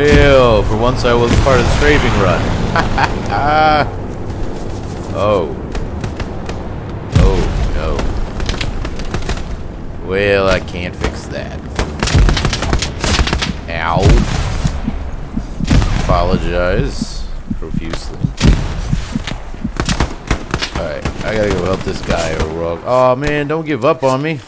Well, for once I was part of the scraping run. oh. Oh, no. Well, I can't fix that. Ow. Apologize profusely. Alright, I gotta go help this guy. Oh man, don't give up on me.